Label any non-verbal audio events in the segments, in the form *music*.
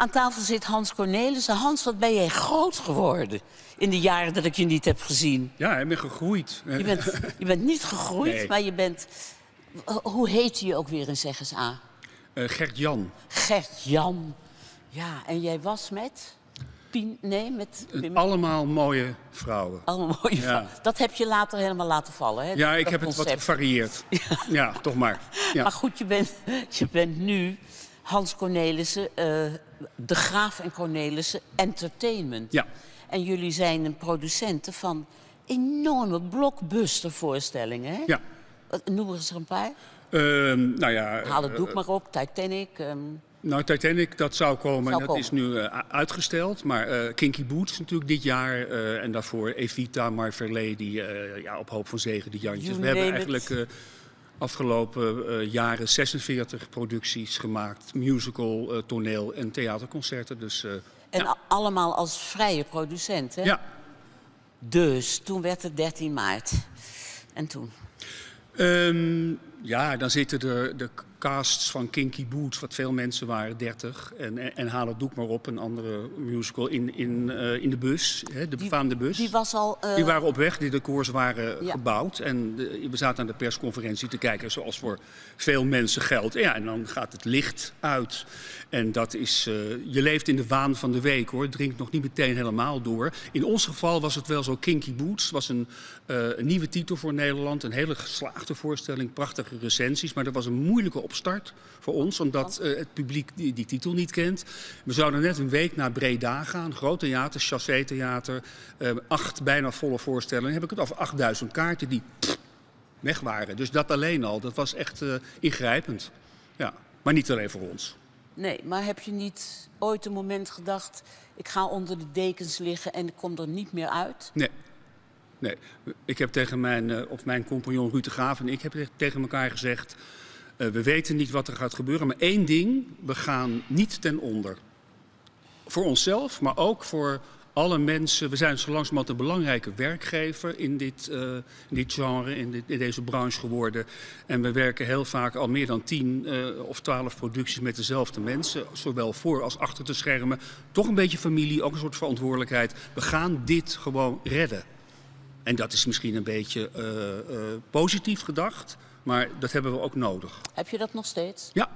Aan tafel zit Hans Cornelissen. Hans, wat ben jij groot geworden in de jaren dat ik je niet heb gezien? Ja, ik ben gegroeid. Je bent, je bent niet gegroeid, Nee. maar je bent... Hoe heet je ook weer in Zeggens A? Eh, Gert-Jan, Gert-Jan. Ja, en jij was met... Pien, nee, met... met allemaal mooie vrouwen. allemaal mooie Ja. vrouwen. Dat heb je later helemaal laten vallen, hè? Ja, ik dat heb het wat gevarieerd. Ja, toch maar. Ja. Maar goed, je bent, *laughs* je bent nu Hans Cornelissen, eh, de Graaf en Cornelissen Entertainment. Ja. En jullie zijn een producenten van enorme blockbustervoorstellingen, hè? Ja. Noem er eens er een paar. Ehm, nou ja, Haal het eh, doek maar op, Titanic. ehm, Nou, Titanic, dat zou komen. Zou dat komen. is nu eh, uitgesteld. Maar eh, Kinky Boots natuurlijk dit jaar. eh, en daarvoor Evita, My Fair Lady. eh, ja, op hoop van zegen, de Jantjes. You We hebben eigenlijk eh, afgelopen eh, jaren 46 producties gemaakt. Musical, eh, toneel en theaterconcerten. Dus eh, en ja. allemaal als vrije producent, hè? ja. Dus toen werd het 13 maart. En toen? Ehm, ja, dan zitten er de casts van Kinky Boots, wat veel mensen waren, 30. En, en, en Haal het doek maar op, een andere musical, in, in, eh, in de bus, hè, de befaamde bus. Die was al... eh, Die waren op weg, die decors waren Ja. gebouwd. En de- we zaten aan de persconferentie te kijken, zoals voor veel mensen geldt. Ja, en dan gaat het licht uit. En dat is, eh, je leeft in de waan van de week hoor. Het dringt nog niet meteen helemaal door. In ons geval was het wel zo. Kinky Boots was een, een nieuwe titel voor Nederland. Een hele geslaagde voorstelling, prachtige recensies. Maar dat was een moeilijke opstart voor ons, omdat eh, het publiek die, die titel niet kent. We zouden net een week naar Breda gaan. Groot theater, Chassé Theater. eh, acht bijna volle voorstellingen. Dan heb ik het over 8000 kaarten die pff, weg waren. Dus dat alleen al, dat was echt eh, ingrijpend. Ja, maar niet alleen voor ons. Nee, maar heb je niet ooit een moment gedacht... ik ga onder de dekens liggen en ik kom er niet meer uit? Nee. Nee, ik heb tegen mijn, of mijn compagnon Ruud de Graaf en ik heb tegen elkaar gezegd... eh, we weten niet wat er gaat gebeuren, maar één ding, we gaan niet ten onder. Voor onszelf, maar ook voor alle mensen. We zijn zo langzamerhand een belangrijke werkgever in dit, eh, dit genre, in, deze branche geworden. En we werken heel vaak al meer dan tien eh, of twaalf producties met dezelfde mensen. Zowel voor als achter de schermen. Toch een beetje familie, ook een soort verantwoordelijkheid. We gaan dit gewoon redden. En dat is misschien een beetje positief gedacht, maar dat hebben we ook nodig. Heb je dat nog steeds? Ja,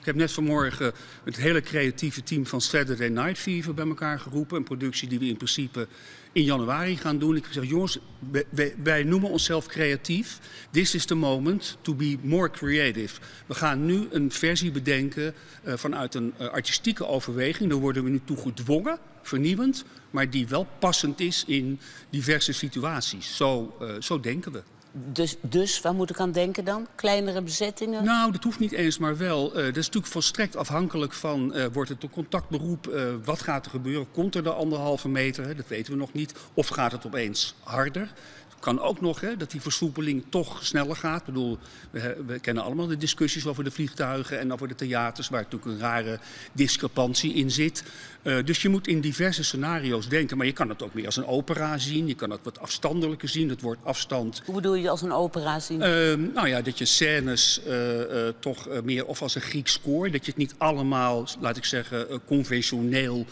ik heb net vanmorgen met het hele creatieve team van Saturday Night Fever bij elkaar geroepen. Een productie die we in principe in januari gaan doen. Ik heb gezegd, jongens, wij, wij- wij noemen onszelf creatief. This is the moment to be more creative. We gaan nu een versie bedenken eh, vanuit een eh, artistieke overweging. Daar worden we nu toe gedwongen, vernieuwend, maar die wel passend is in diverse situaties. Zo, eh, zo denken we. Dus, dus, waar moet ik aan denken dan? Kleinere bezettingen? Nou, dat hoeft niet eens, maar wel. eh dat is natuurlijk volstrekt afhankelijk van, eh, wordt het een contactberoep? eh, wat gaat er gebeuren? Komt er de anderhalve meter? Hè? Dat weten we nog niet. Of gaat het opeens harder? Kan ook nog hè, dat die versoepeling toch sneller gaat. Ik bedoel, we, we kennen allemaal de discussies over de vliegtuigen en over de theaters, waar natuurlijk een rare discrepantie in zit. Eh, dus je moet in diverse scenario's denken, maar je kan het ook meer als een opera zien. Je kan het wat afstandelijker zien. Het woord afstand Hoe bedoel je als een opera zien? Ehm, nou ja, dat je scènes eh, eh, toch meer of als een Grieks koor, dat je het niet allemaal, laat ik zeggen, conventioneel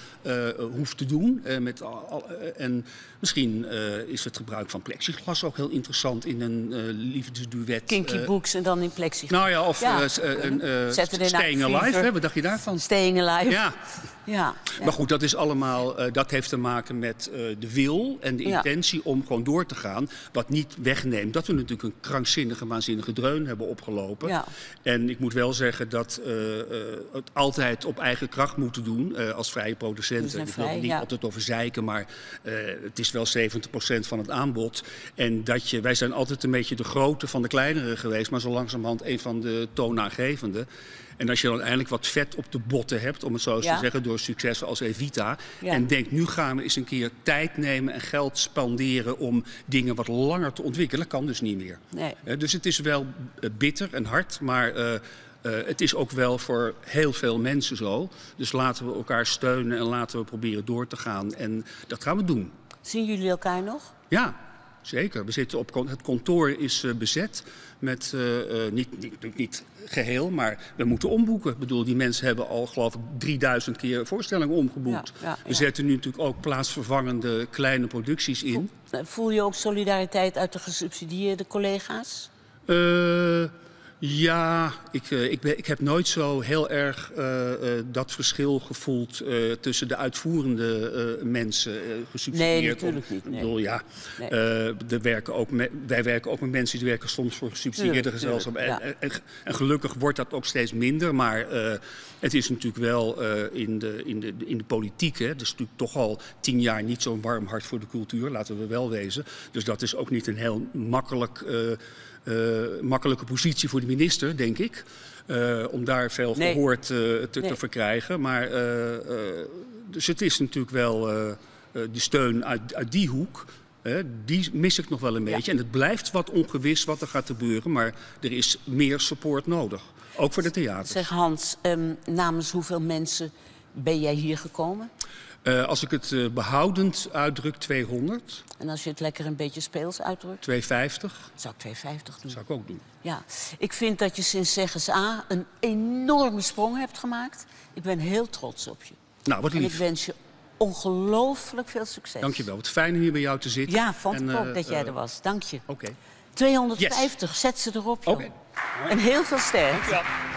hoeft te doen. Met al, en misschien is het gebruik van plexiglas ook heel interessant in een eh liefdesduet. Kinky eh, Books en dan in plexiglas. Nou ja, of Ja, eh, een, Staying Alive, hè? wat dacht je daarvan? Staying Alive. Ja, ja. maar goed, dat is allemaal, eh, dat heeft te maken met eh, de wil en de intentie om gewoon door te gaan. Wat niet wegneemt dat we natuurlijk een krankzinnige, waanzinnige dreun hebben opgelopen. Ja. En ik moet wel zeggen dat eh, eh, het altijd op eigen kracht moeten doen als vrije We producenten. Ik wil er niet altijd over zeiken, maar het is wel 70% van het aanbod. En dat je, wij zijn altijd een beetje de grote van de kleinere geweest, maar zo langzamerhand een van de toonaangevende. En als je dan eindelijk wat vet op de botten hebt, om het zo eens Ja. te zeggen, door successen als Evita. Ja. En denk, nu gaan we eens een keer tijd nemen en geld spanderen om dingen wat langer te ontwikkelen. Dat kan dus niet meer. Nee. Dus het is wel eh, bitter en hard, maar eh, eh, het is ook wel voor heel veel mensen zo. Dus laten we elkaar steunen en laten we proberen door te gaan. En dat gaan we doen. Zien jullie elkaar nog? Ja, zeker. We zitten op, het kantoor is uh, bezet met, uh, uh, niet, niet, niet, geheel, maar we moeten omboeken. Ik bedoel, die mensen hebben al geloof ik 3000 keer voorstellingen omgeboekt. Ja, ja, ja. We zetten nu natuurlijk ook plaatsvervangende kleine producties in. Voel, voel je ook solidariteit uit de gesubsidieerde collega's? Ja, ik, uh, ik, ben, ik, heb nooit zo heel erg uh, uh, dat verschil gevoeld tussen de uitvoerende mensen gesubsidieerd. Nee, natuurlijk niet. Nee. Ik bedoel, ja, nee. er werken ook wij werken ook met mensen die werken soms voor gesubsidieerde gezelschappen. Ja. En, en, en, gelukkig wordt dat ook steeds minder, maar het is natuurlijk wel in, de, in, de, in de politiek, hè, dus natuurlijk toch al tien jaar niet zo'n warm hart voor de cultuur, laten we wel wezen. Dus dat is ook niet een heel makkelijk uh, makkelijke positie voor de minister, denk ik. Uh, om daar veel nee. gehoord uh, te, nee. te, verkrijgen. Maar, dus het is natuurlijk wel de steun uit, uit die hoek. die mis ik nog wel een beetje. Ja. En het blijft wat ongewis wat er gaat gebeuren. Maar er is meer support nodig. Ook voor de theater. Zeg Hans, um, namens hoeveel mensen ben jij hier gekomen? Uh, als ik het uh, behoudend uitdruk, 200. En als je het lekker een beetje speels uitdrukt? 250. Zou ik 250 doen? Zou ik ook doen. Ja, ik vind dat je sinds Zeggens A een enorme sprong hebt gemaakt. Ik ben heel trots op je. Nou, wat lief. En ik wens je ongelooflijk veel succes. Dankjewel. Wat fijn om hier bij jou te zitten. Ja, vond en, ik ook uh, dat jij er was. Dank je. Oké. Okay. 250, yes. zet ze erop. Oké. Okay. En heel veel sterkte. Dankjewel.